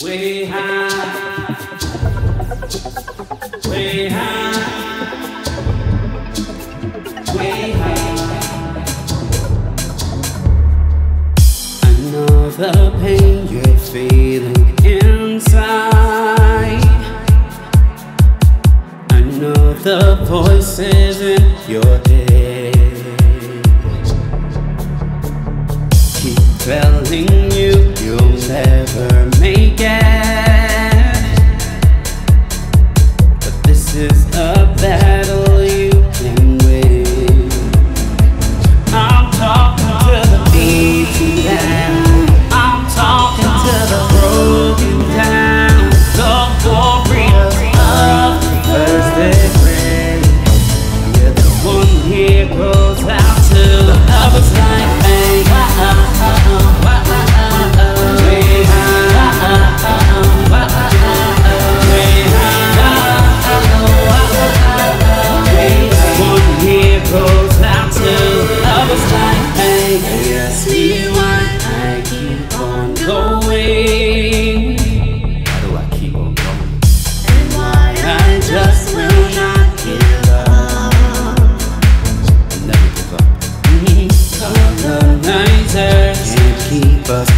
Way high. Way high. Way high. I know the pain you're feeling inside. I know the voices in your head. first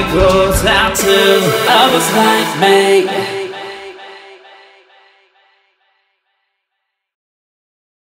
it grows out to. I was like.